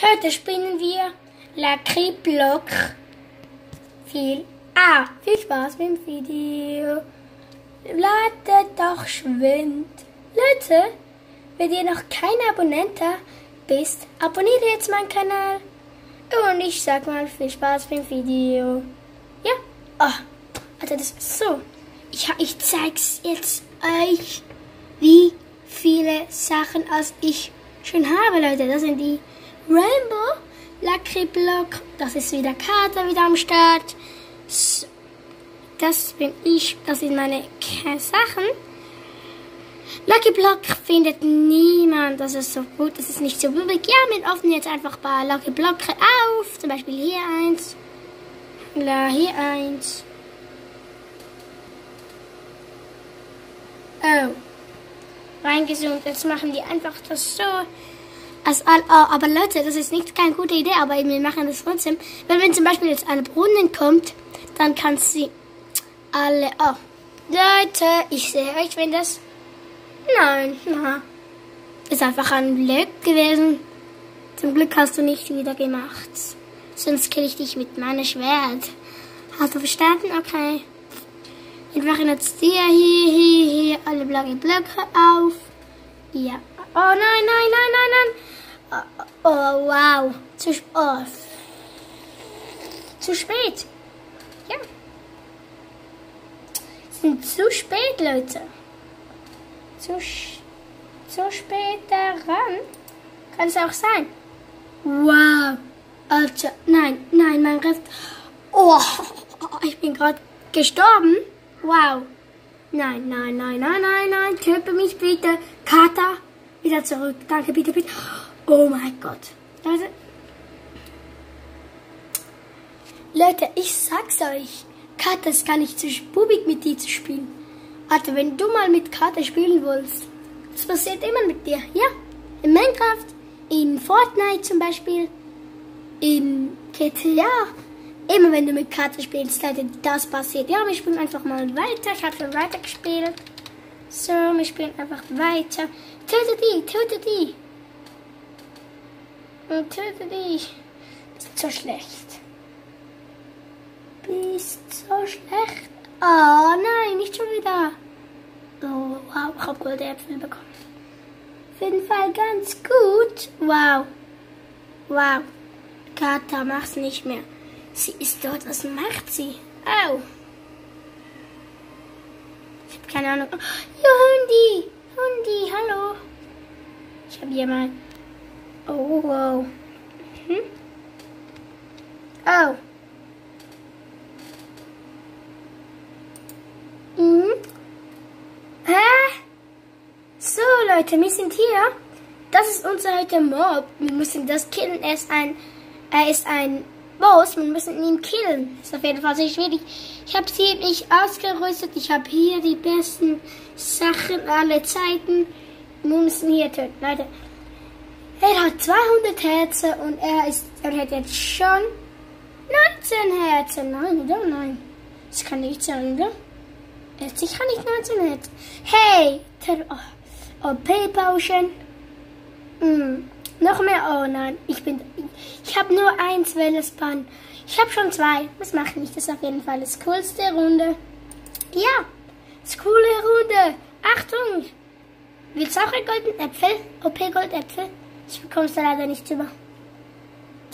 Heute spielen wir Lakritblock. Viel, ah, viel Spaß mit dem Video. Ladet doch schwind. Leute, wenn ihr noch kein Abonnenter bist, abonniert jetzt meinen Kanal. Und ich sag mal viel Spaß beim Video. Ja? Oh, also das ist so. Ich, ich zeig's jetzt euch, wie viele Sachen als ich schon habe, Leute. Das sind die Rainbow Lakritblock. Das ist wieder Kater wieder am Start. Das bin ich. Das sind meine Sachen. Lucky Block findet niemand. Das ist so gut. Das ist nicht so blubig. Ja, wir öffnen jetzt einfach ein paar Lucky Block auf. Zum Beispiel hier eins. Ja, hier eins. Oh. Reingezoomt. Jetzt machen die einfach das so. Oh, aber Leute, das ist nicht keine gute Idee, aber wir machen das trotzdem. Weil wenn zum Beispiel jetzt ein Brunnen kommt, dann kann sie alle... Oh, Leute, ich sehe euch, wenn das... Nein, na. Ist einfach ein Glück gewesen. Zum Glück hast du nicht wieder gemacht. Sonst kill ich dich mit meinem Schwert. Hast du verstanden? Okay. Wir machen jetzt hier, hier, hier, hier alle Blöcke, Blöcke auf. Ja. Oh nein, nein, nein, nein, nein. Oh, oh wow. Zu, oh. zu spät. Ja. Sind zu spät, Leute. Zu, zu spät daran. Kann es auch sein. Wow. Alter, nein, nein, mein Rest. Oh, ich bin gerade gestorben. Wow. Nein, nein, nein, nein, nein, nein. Töte mich bitte. Kata, wieder zurück. Danke, bitte, bitte. Oh mein Gott. Also, Leute, ich sag's euch. Kata ist gar nicht so spubig mit dir zu spielen. Alter, wenn du mal mit Kata spielen willst, das passiert immer mit dir. Ja, in Minecraft, in Fortnite zum Beispiel, in GTA. Immer wenn du mit Karte spielst, Leute, das passiert. Ja, wir spielen einfach mal weiter. Ich habe schon weiter gespielt. So, wir spielen einfach weiter. Töte die, töte die. Und töte die. Ist so schlecht. Bist so schlecht. Oh nein, nicht schon wieder. Oh, wow, ich habe Goldäpfel bekommen. Auf jeden Fall ganz gut. Wow. Wow. Kata, mach's nicht mehr. Sie ist dort. Was macht sie? Au. Ich habe keine Ahnung. Oh, Hundi. Hundi, hallo. Ich habe hier mal. Oh, wow. Hm? Oh. Mhm. Hä? So, Leute, wir sind hier. Das ist unser heute Mob. Wir müssen das killen. Er ist ein, er ist ein Boss. Wir müssen ihn killen. Ist auf jeden Fall sehr schwierig. Ich habe sie nicht ausgerüstet. Ich habe hier die besten Sachen aller Zeiten. Wir müssen hier töten, Leute. Er hat 200 Herzen und er ist, er hat jetzt schon 19 Herzen. Nein, oder? Nein. Das kann nicht sein, oder? Er hat sicher nicht 19 Herzen. Hey! Oh, OP Potion. Mm, noch mehr? Oh nein, ich bin. Ich habe nur eins Wellespan. Ich habe schon zwei. Das macht nicht. Das ist auf jeden Fall das coolste Runde. Ja, das coole Runde. Achtung! Willst du auch einen goldenen Äpfel? OP Goldäpfel? Ich bekomm's da leider nicht über.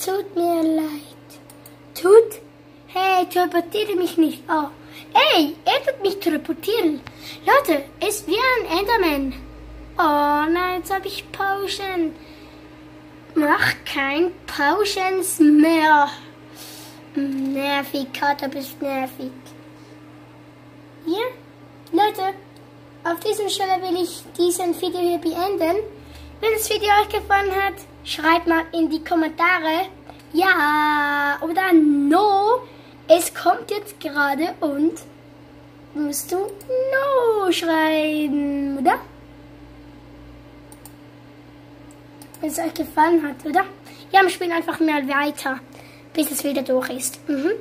Tut mir leid. Tut? Hey, teleportiere mich nicht. Oh. Ey, er tut mich teleportieren. Leute, ist wie ein Enderman. Oh nein, jetzt habe ich Potion. Mach kein Potions mehr. Nervig, Kater, bist nervig. Ja, Leute, auf dieser Stelle will ich diesen Video hier beenden. Wenn das Video euch gefallen hat, schreibt mal in die Kommentare ja oder no. Es kommt jetzt gerade und musst du no schreiben, oder? Wenn es euch gefallen hat, oder? Ja, wir spielen einfach mal weiter, bis es wieder durch ist. Mhm.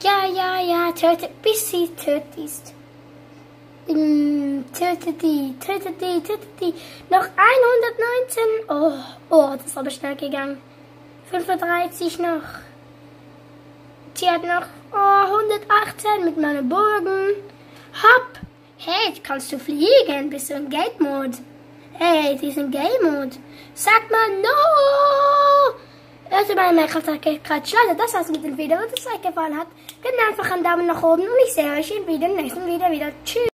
Ja, ja, ja, töte, bis sie tot ist. Mm, töte die, töte die, töte die. Noch 119. Oh, oh, das ist aber schnell gegangen. 35 noch. Sie hat noch oh, 118 mit meinen Burgen. Hopp! Hey, kannst du fliegen. Bist du in Gate Mode? Hey, die ist in Game Mode. Sag mal No! Also meine Minecraft geht gerade schlecht. Das war's mit dem Video. Wenn es euch gefallen hat, gebt einfach einen Daumen nach oben und ich sehe euch in dem nächsten Video wieder. Tschüss!